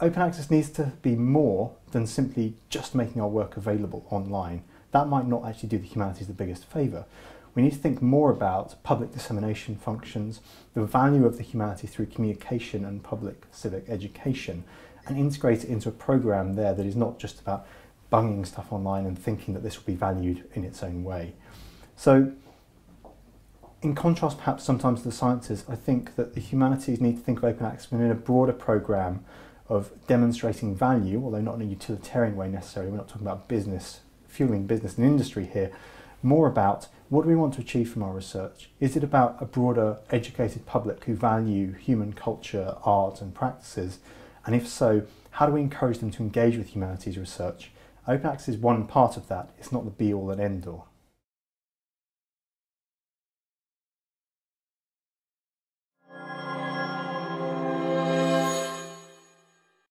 open access needs to be more than simply just making our work available online. That might not actually do the humanities the biggest favour. We need to think more about public dissemination functions, the value of the humanities through communication and public civic education, and integrate it into a programme there that is not just about bunging stuff online and thinking that this will be valued in its own way. So, in contrast perhaps sometimes to the sciences, I think that the humanities need to think of open access in a broader programme of demonstrating value, although not in a utilitarian way necessarily. We're not talking about business, fueling business and industry here. More about what do we want to achieve from our research? Is it about a broader educated public who value human culture, art, and practices? And if so, how do we encourage them to engage with humanities research? Open access is one part of that, it's not the be all and end all.